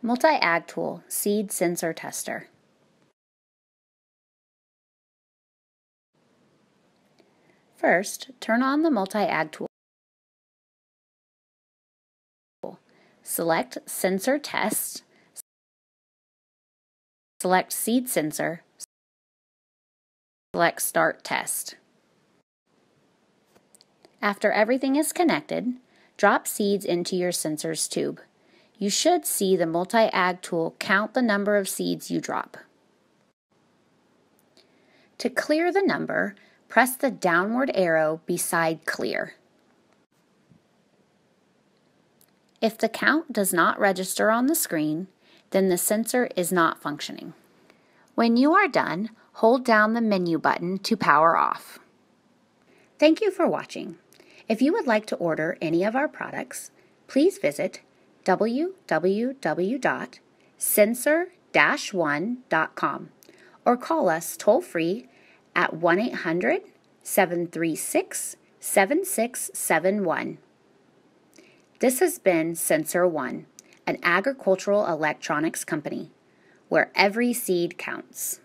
Multi-Ag Tool Seed Sensor Tester. First, turn on the Multi-Ag Tool. Select Sensor Test. Select Seed Sensor. Select Start Test. After everything is connected, drop seeds into your sensor's tube you should see the Multi-Ag tool count the number of seeds you drop. To clear the number, press the downward arrow beside clear. If the count does not register on the screen, then the sensor is not functioning. When you are done, hold down the menu button to power off. Thank you for watching. If you would like to order any of our products, please visit www.sensor-one.com or call us toll free at 1 800 736 7671. This has been Sensor One, an agricultural electronics company where every seed counts.